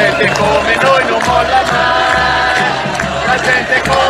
gente come noi non molla mai, la gente come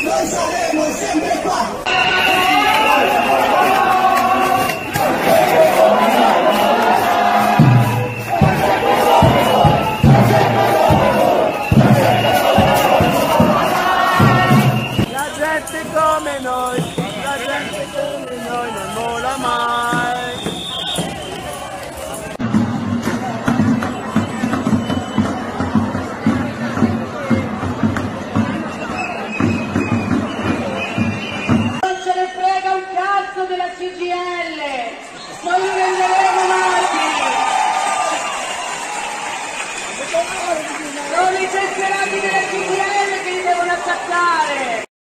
Noi saremo sempre qua! gente come noi, la gente come noi non mola mai. mundiales. Soy una